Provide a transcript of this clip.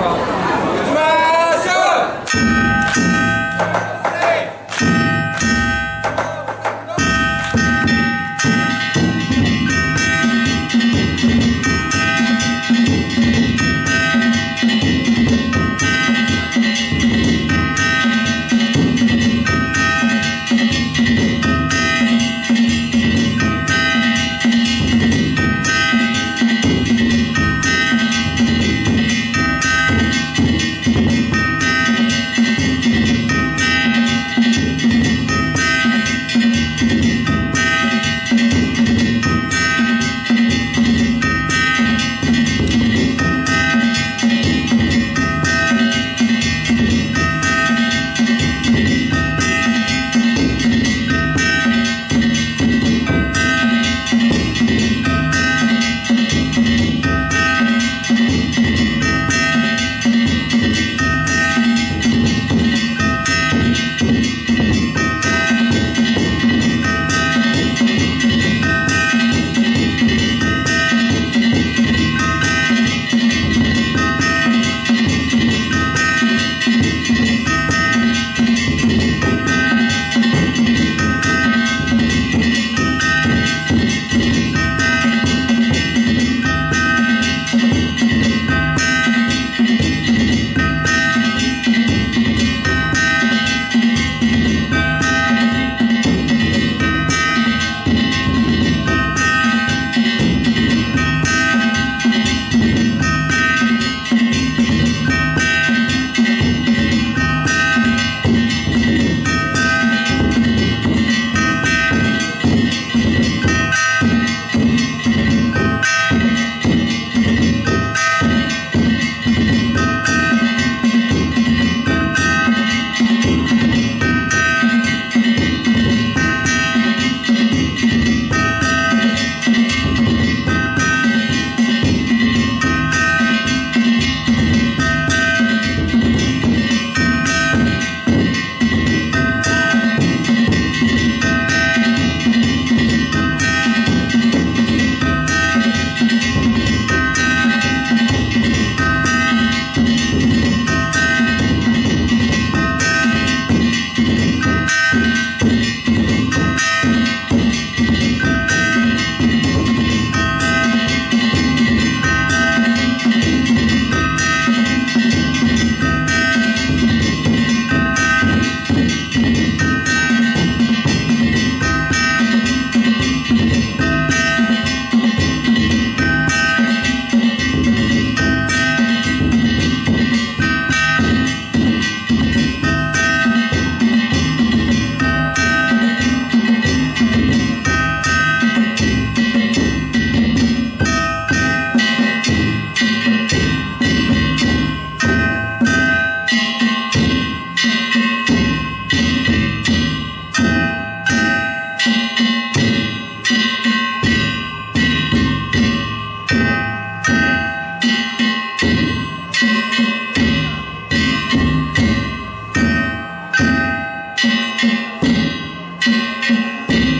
overall Música